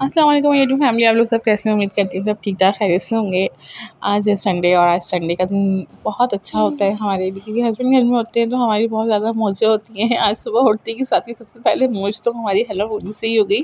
अस्सलाम वालेकुम जो फैमिली आप लोग सब कैसे उम्मीद करती हूँ सब ठीक ठाक खैरियत से होंगे। आज है संडे और आज संडे का दिन बहुत अच्छा होता है हमारे लिए क्योंकि हस्बैंड घर में होते हैं तो हमारी बहुत ज़्यादा मौजें होती हैं। आज सुबह उठते के साथ ही सबसे पहले मौज तो हमारी हेलो पूरी से ही हो गई।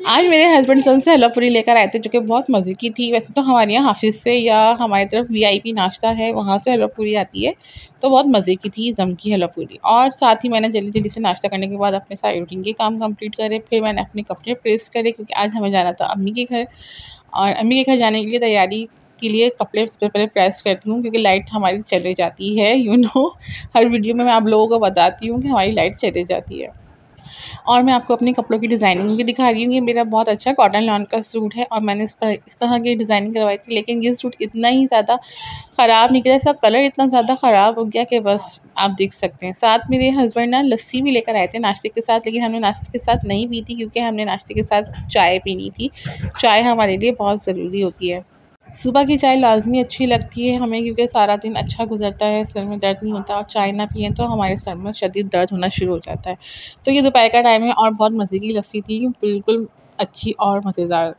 आज मेरे हस्बैंड सन से हलवा पूरी लेकर आए थे, जो कि बहुत मज़े की थी। वैसे तो हमारे यहाँ हाफिज़ से या हमारी तरफ़ वीआईपी नाश्ता है, वहाँ से हलवा पूरी आती है तो बहुत मज़े की थी जम की हलवा पूरी और साथ ही मैंने जल्दी जल्दी से नाश्ता करने के बाद अपने सारे रूटीन के काम कंप्लीट करे, फिर मैंने अपने कपड़े प्रेस करे, क्योंकि आज हमें जाना था अम्मी के घर। और अम्मी के घर जाने के लिए तैयारी के लिए कपड़े सबसे पहले प्रेस करती हूँ, क्योंकि लाइट हमारी चले जाती है यू नो हर वीडियो में मैं आप लोगों को बताती हूँ कि हमारी लाइट चले जाती है। और मैं आपको अपने कपड़ों की डिज़ाइनिंग भी दिखा रही हूँ। ये मेरा बहुत अच्छा कॉटन लॉन का सूट है और मैंने इस पर, इस तरह की डिज़ाइनिंग करवाई थी, लेकिन ये सूट इतना ही ज़्यादा ख़राब निकला, इसका कलर इतना ज़्यादा ख़राब हो गया कि बस आप देख सकते हैं। साथ मेरे हस्बैंड ना लस्सी भी लेकर आए थे नाश्ते के साथ, लेकिन हमने नाश्ते के साथ नहीं पी थी क्योंकि हमने नाश्ते के साथ चाय पीनी थी। चाय हमारे लिए बहुत ज़रूरी होती है। सुबह की चाय लाजमी अच्छी लगती है हमें क्योंकि सारा दिन अच्छा गुजरता है, सर में दर्द नहीं होता और चाय ना पिए तो हमारे सर में शदीद दर्द होना शुरू हो जाता है। तो ये दोपहर का टाइम है और बहुत मज़े की लस्सी थी, बिल्कुल अच्छी और मज़ेदार।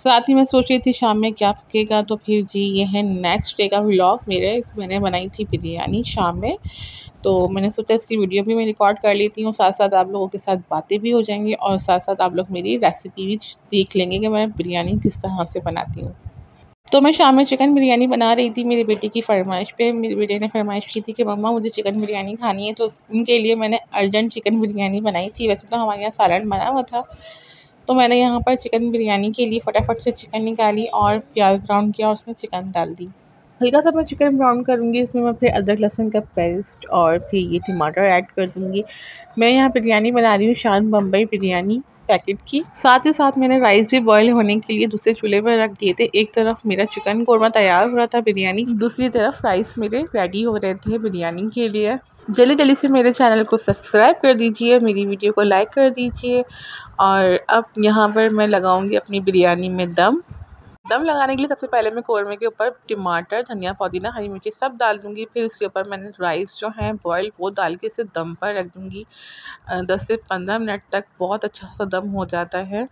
साथ ही मैं सोच रही थी शाम में क्या पकेगा तो फिर जी ये है नेक्स्ट डे का व्लॉग मेरे, मैंने बनाई थी बिरयानी शाम में। तो मैंने सोचा इसकी वीडियो भी मैं रिकॉर्ड कर लेती हूँ साथ साथ आप लोगों के साथ बातें भी हो जाएँगी और साथ साथ आप लोग मेरी रेसिपी भी देख लेंगे कि मैं बिरयानी किस तरह से बनाती हूँ। तो मैं शाम में चिकन बिरयानी बना रही थी मेरी बेटी की फरमाइश पे। मेरी बेटे ने फरमाइश की थी कि, मम्मा, मुझे चिकन बिरयानी खानी है। तो उनके लिए मैंने अर्जेंट चिकन बिरयानी बनाई थी। वैसे तो हमारे यहाँ सालन बना हुआ था। तो मैंने यहाँ पर चिकन बिरयानी के लिए फटाफट से चिकन निकाली और प्याज ब्राउन किया और उसमें चिकन डाल दी। हल्का सा मैं चिकन ब्राउन करूँगी, इसमें मैं फिर अदरक, लहसुन का पेस्ट और फिर ये टमाटर ऐड कर दूँगी। मैं यहाँ बिरयानी बना रही हूँ, शान बम्बई बिरयानी। पैकेट की। साथ ही साथ मैंने राइस भी बॉईल होने के लिए दूसरे चूल्हे पर रख दिए थे। एक तरफ़ मेरा चिकन कौरमा तैयार हो रहा था बिरयानी दूसरी तरफ़ राइस मेरे रेडी हो रहे थे बिरयानी के लिए। जल्दी जल्दी से मेरे चैनल को सब्सक्राइब कर दीजिए, मेरी वीडियो को लाइक कर दीजिए और अब यहाँ पर मैं लगाऊँगी अपनी बिरयानी में दम। दम लगाने के लिए सबसे पहले मैं कौरमे के ऊपर टमाटर, धनिया, पुदीना, हरी मिर्ची सब डाल दूँगी। फिर उसके ऊपर मैंने राइस जो है बॉयल वो डाल के इसे दम पर रख दूँगी। दस से पंद्रह मिनट तक बहुत अच्छा सा दम हो जाता है।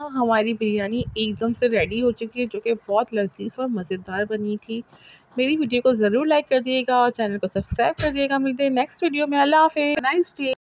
हाँ हमारी बिरयानी एकदम से रेडी हो चुकी है, जो कि बहुत लजीज और मज़ेदार बनी थी। मेरी वीडियो को ज़रूर लाइक कर दिएगा और चैनल को सब्सक्राइब कर दिएगा मिलते हैं नेक्स्ट वीडियो में। अल्लाह हाफिज़। Nice day